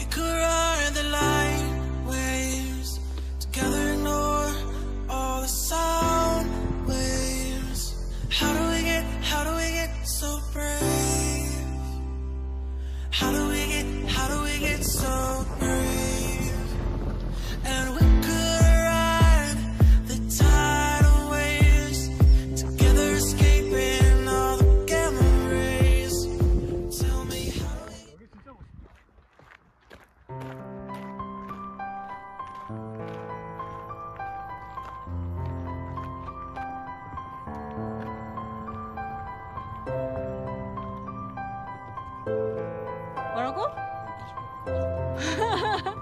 We could 哈哈哈